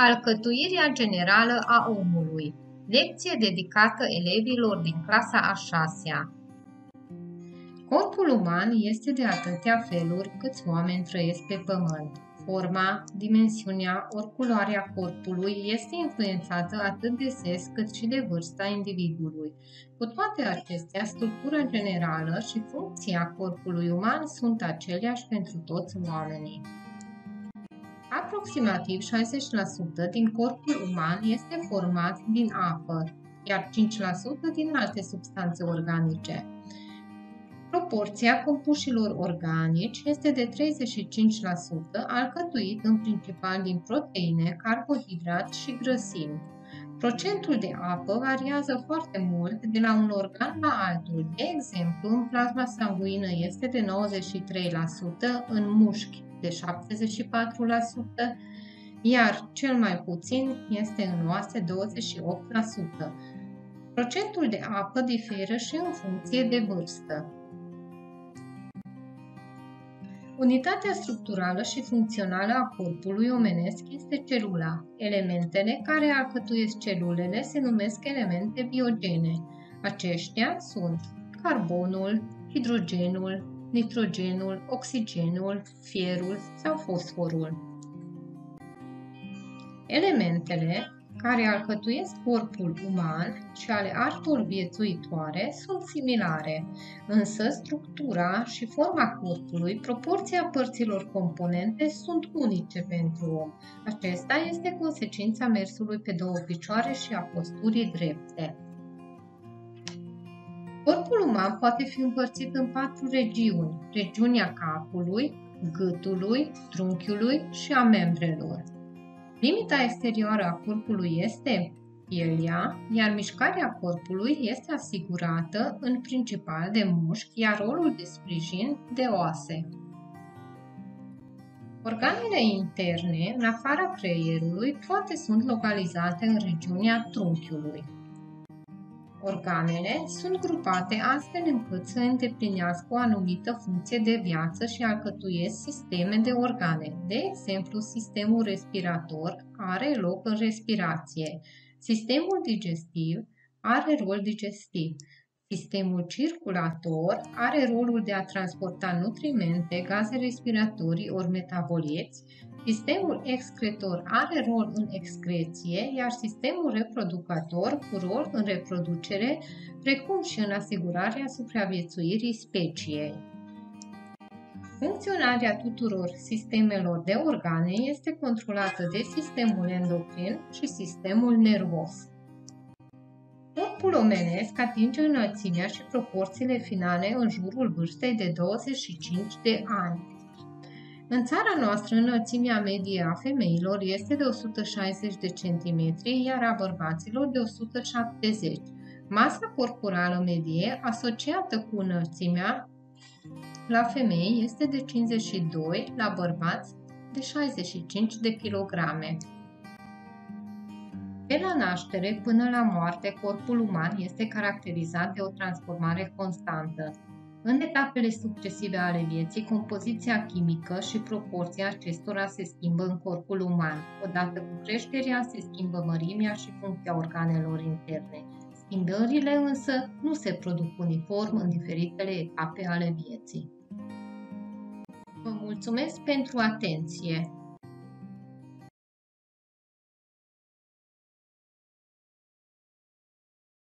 Alcătuirea generală a omului Lecție dedicată elevilor din clasa a șasea Corpul uman este de atâtea feluri câți oameni trăiesc pe pământ. Forma, dimensiunea ori culoarea corpului este influențată atât de ses cât și de vârsta individului. Cu toate acestea, structura generală și funcția corpului uman sunt aceleași pentru toți oamenii. Aproximativ 60% din corpul uman este format din apă, iar 5% din alte substanțe organice. Proporția compușilor organici este de 35%, alcătuit în principal din proteine, carbohidrați și grăsimi. Procentul de apă variază foarte mult de la un organ la altul. De exemplu, în plasma sanguină este de 93%, în mușchi de 74%, iar cel mai puțin este în oase 28%. Procentul de apă diferă și în funcție de vârstă. Unitatea structurală și funcțională a corpului omenesc este celula. Elementele care alcătuiesc celulele se numesc elemente biogene. Aceștia sunt carbonul, hidrogenul, nitrogenul, oxigenul, fierul sau fosforul. Elementele care alcătuiesc corpul uman și ale altor viețuitoare sunt similare, însă structura și forma corpului, proporția părților componente sunt unice pentru om. Acesta este consecința mersului pe două picioare și a posturii drepte. Corpul uman poate fi împărțit în patru regiuni, regiunea capului, gâtului, trunchiului și a membrelor. Limita exterioară a corpului este pielea, iar mișcarea corpului este asigurată în principal de mușchi, iar rolul de sprijin de oase. Organele interne, în afara creierului, toate sunt localizate în regiunea trunchiului. Organele sunt grupate astfel încât să îndeplinească o anumită funcție de viață și alcătuiesc sisteme de organe. De exemplu, sistemul respirator are loc în respirație. Sistemul digestiv are rol digestiv. Sistemul circulator are rolul de a transporta nutrimente, gaze respiratorii ori metaboliți Sistemul excretor are rol în excreție, iar sistemul reproducător cu rol în reproducere, precum și în asigurarea supraviețuirii speciei. Funcționarea tuturor sistemelor de organe este controlată de sistemul endocrin și sistemul nervos. Corpul omenesc atinge înălțimea și proporțiile finale în jurul vârstei de 25 de ani. În țara noastră, înălțimea medie a femeilor este de 160 de cm, iar a bărbaților de 170 Masa corporală medie asociată cu înălțimea la femei este de 52, la bărbați de 65 de kilograme. De la naștere până la moarte, corpul uman este caracterizat de o transformare constantă. În etapele succesive ale vieții, compoziția chimică și proporția acestora se schimbă în corpul uman. Odată cu creșterea, se schimbă mărimea și funcția organelor interne. Schimbările însă nu se produc uniform în diferitele etape ale vieții. Vă mulțumesc pentru atenție!